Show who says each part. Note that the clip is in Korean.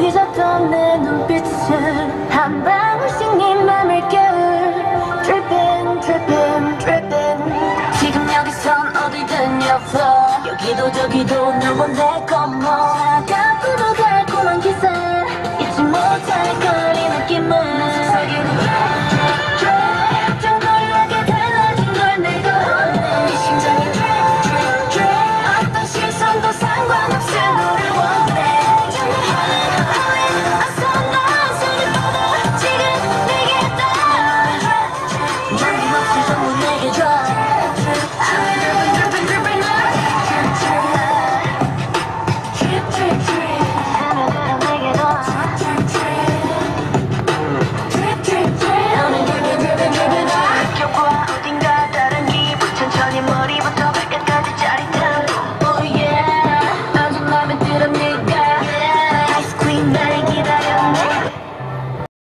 Speaker 1: 잊었던 내 눈빛을 한 방울씩 네 맘을 깨울. Drippin' Drippin' Drippin' 지금 여기선 어디든 여서 여기도 저기도 누군 내 것만